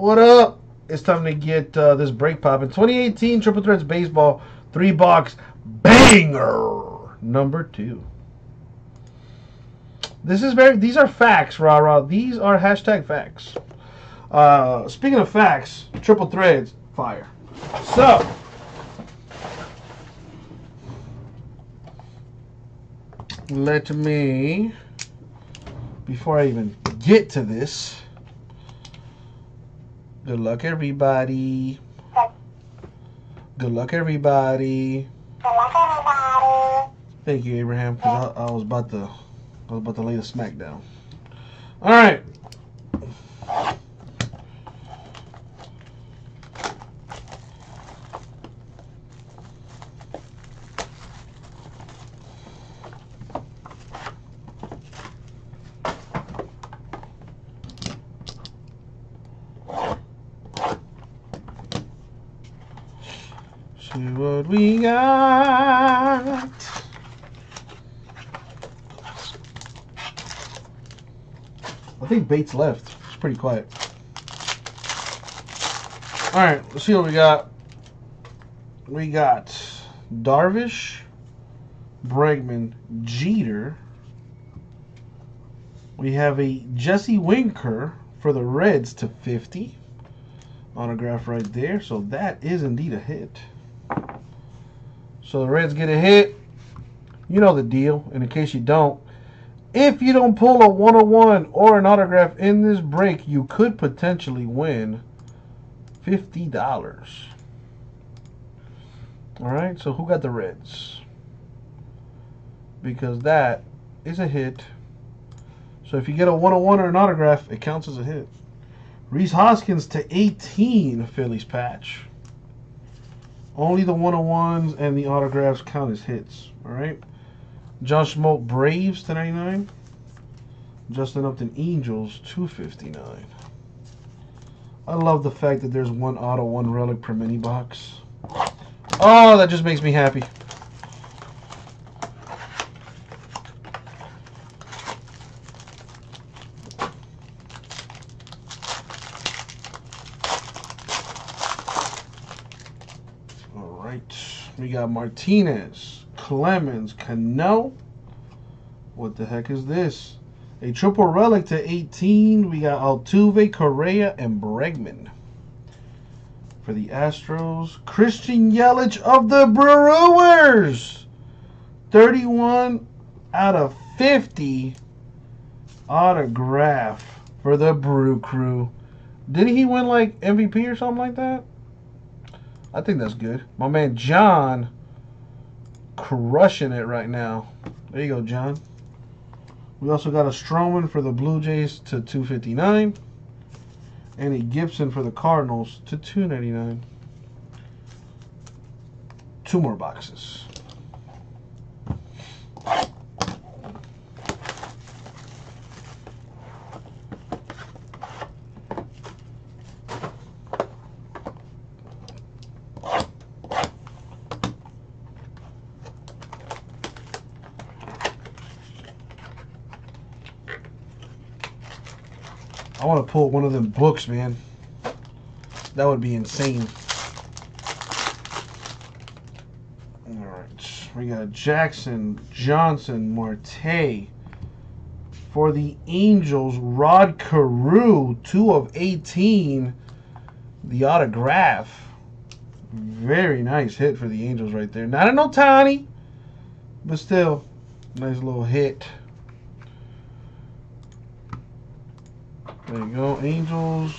What up? It's time to get uh, this break popping. 2018 Triple Threads Baseball three box banger number two. This is very. These are facts, rah rah. These are hashtag facts. Uh, speaking of facts, Triple Threads fire. So. Let me, before I even get to this, good luck, everybody. Good luck, everybody. Thank you, Abraham, I, I was about to, I was about to lay the smack down. All right. See what we got. I think Bates left. It's pretty quiet. All right, let's see what we got. We got Darvish, Bregman, Jeter. We have a Jesse Winker for the Reds to 50. Autograph right there. So that is indeed a hit. So the Reds get a hit. You know the deal. And in case you don't, if you don't pull a 101 or an autograph in this break, you could potentially win $50. All right, so who got the Reds? Because that is a hit. So if you get a 101 or an autograph, it counts as a hit. Rhys Hoskins to 18 Phillies patch. Only the 101s and the autographs count as hits. All right. John Smoltz Braves to 99. Justin Upton Angels 259. I love the fact that there's one auto, one relic per mini box. Oh, that just makes me happy. All right, we got Martinez, Clemens, Cano. What the heck is this? A triple relic to 18. We got Altuve, Correa, and Bregman. For the Astros, Christian Yelich of the Brewers. 31 out of 50 autograph for the Brew Crew. Didn't he win like MVP or something like that? I think that's good. My man John crushing it right now. There you go, John. We also got a Stroman for the Blue Jays to 259 and a Gibson for the Cardinals to 299. Two more boxes. I want to pull one of them books, man. That would be insane. All right, we got Jackson, Johnson, Marte. For the Angels, Rod Carew, 2 of 18. The autograph. Very nice hit for the Angels right there. Not a Ohtani, but still, nice little hit. There you go, Angels.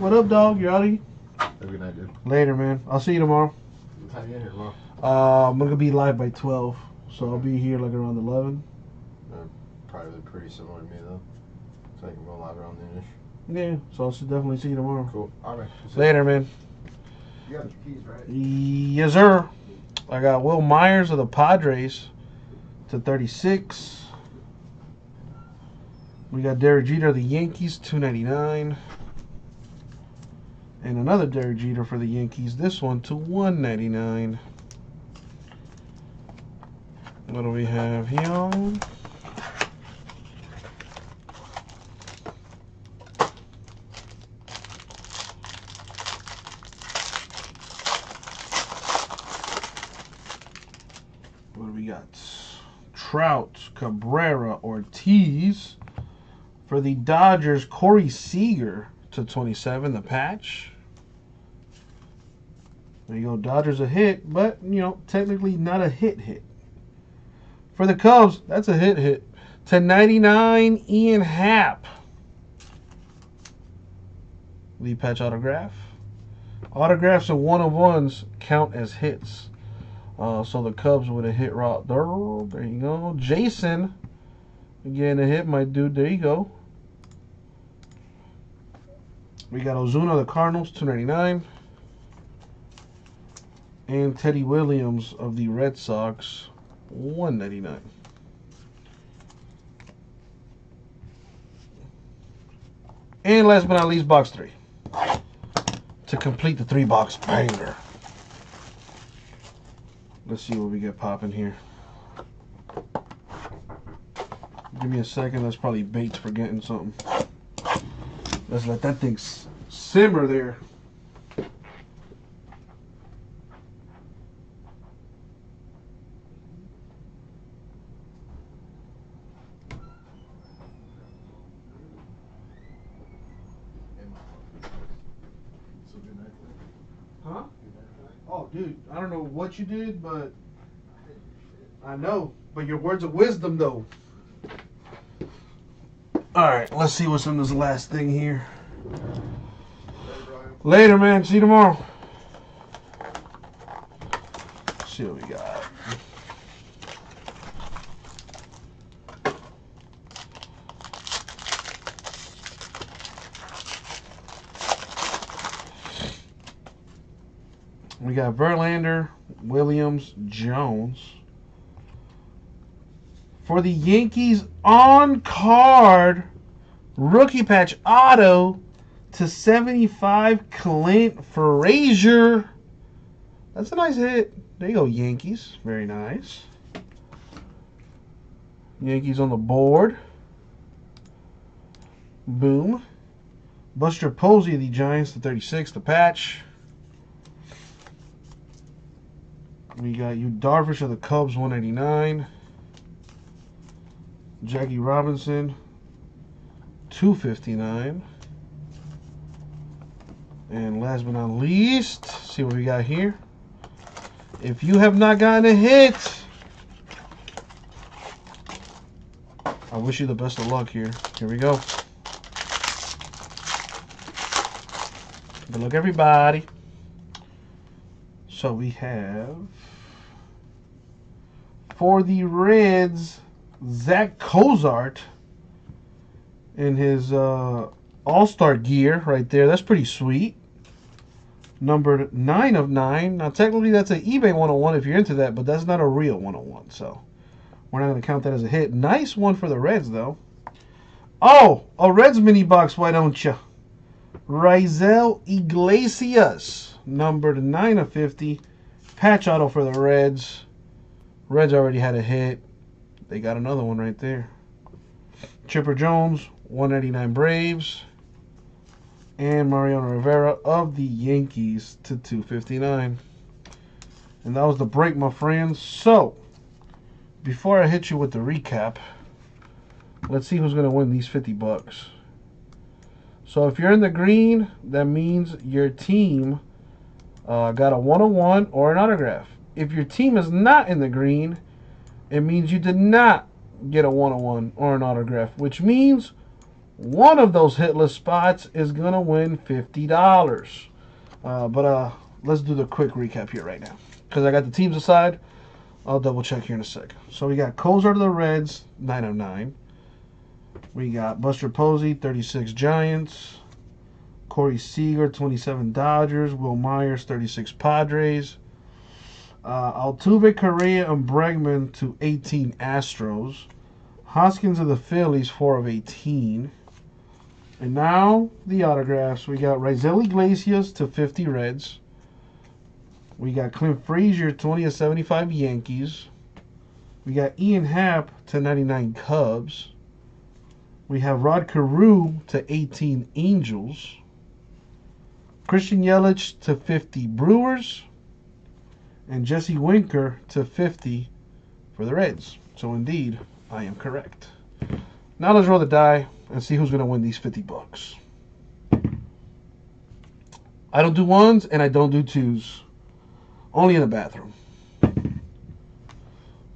What up, dog? You ready? Have a good night, dude. Later, man. I'll see you tomorrow. What time you in here tomorrow? Uh, I'm gonna be live by 12, so I'll be here like around 11. Probably pretty similar to me, though. So I can go live around the ish. Yeah, so I'll see- definitely see you tomorrow. Cool. All right. Later, man. You got your keys, right? Yes, sir. I got Wil Myers of the Padres to 36. We got Derek Jeter, the Yankees, 299. And another Derek Jeter for the Yankees. This one to 199. What do we have here? What do we got? Trout, Cabrera, Ortiz. For the Dodgers, Corey Seager to 27, the patch. There you go. Dodgers a hit, but, you know, technically not a hit hit. For the Cubs, that's a hit hit. To 99, Ian Happ. The patch autograph. Autographs and one of ones count as hits. Uh, so the Cubs would have hit route. There you go. Jason. Again, a hit, my dude. There you go. We got Ozuna, the Cardinals, 299. And Teddy Williams of the Red Sox, 199. And last but not least, box three. To complete the three box banger. Let's see what we get popping here. Give me a second. That's probably Bates forgetting something. Let's let that thing simmer there. Huh? Oh, dude, I don't know what you did, but I know. But your words of wisdom, though. All right, let's see what's in this last thing here. Later, man. See you tomorrow. see what we got. We got Verlander, Williams, Jones. For the Yankees on card rookie patch auto to 75 Clint Frazier. That's a nice hit. There you go, Yankees. Very nice. Yankees on the board. Boom. Buster Posey of the Giants to 36, the patch. We got Yu Darvish of the Cubs, 189. Jackie Robinson, 259. And last but not least, see what we got here. If you have not gotten a hit, I wish you the best of luck here. Here we go. Good luck, everybody. So we have for the Reds, Zach Cozart in his uh, All Star gear right there. That's pretty sweet. Number 9 of 9. Now, technically, that's an eBay 101 if you're into that, but that's not a real 101. So, we're not going to count that as a hit. Nice one for the Reds, though. Oh, a Reds mini box, why don't you? Raisel Iglesias, number 9 of 50. Patch auto for the Reds. Reds already had a hit. They got another one right there. Chipper Jones, 189 Braves. And Mariano Rivera of the Yankees to 259. And that was the break, my friends. So, before I hit you with the recap, let's see who's going to win these 50 bucks. So if you're in the green, that means your team uh, got a one-on-one or an autograph. If your team is not in the green, it means you did not get a one-on-one or an autograph, which means one of those hitless spots is going to win $50. Uh, but uh, let's do the quick recap here right now. Because I got the teams aside, I'll double check here in a sec. So we got Cozart of the Reds, 909. We got Buster Posey, 36 Giants. Corey Seager, 27 Dodgers. Wil Myers, 36 Padres. Uh, Altuve, Correa, and Bregman to 18 Astros. Hoskins of the Phillies, 4 of 18. And now the autographs. We got Raisel Iglesias to 50 Reds. We got Clint Frazier, 20 of 75 Yankees. We got Ian Happ to 99 Cubs. We have Rod Carew to 18 Angels. Christian Yelich to 50 Brewers. And Jesse Winker to 50 for the Reds. So indeed, I am correct. Now let's roll the die and see who's going to win these 50 bucks. I don't do ones and I don't do twos. Only in the bathroom.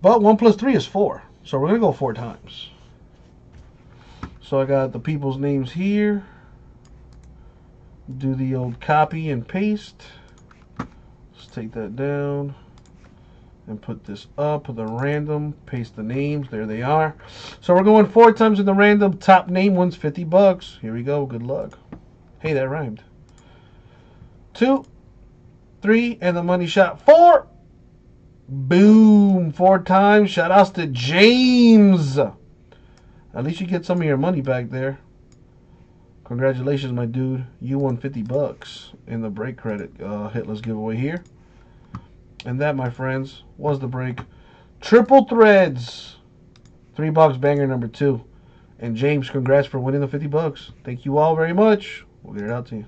But one plus three is four. So we're going to go four times. So I got the people's names here. Do the old copy and paste. Take that down and put this up the random paste the names there they are. So we're going four times in the random top name one's 50 bucks. Here we go good luck. Hey that rhymed. Two three and the money shot. Four! Boom four times. Shout outs to james. At least you get some of your money back there. Congratulations my dude. You won 50 bucks in the break credit uh, hitless giveaway here and that, my friends, was the break. Triple threads. Three box banger number two. And James, congrats for winning the 50 bucks. Thank you all very much. We'll get it out to you.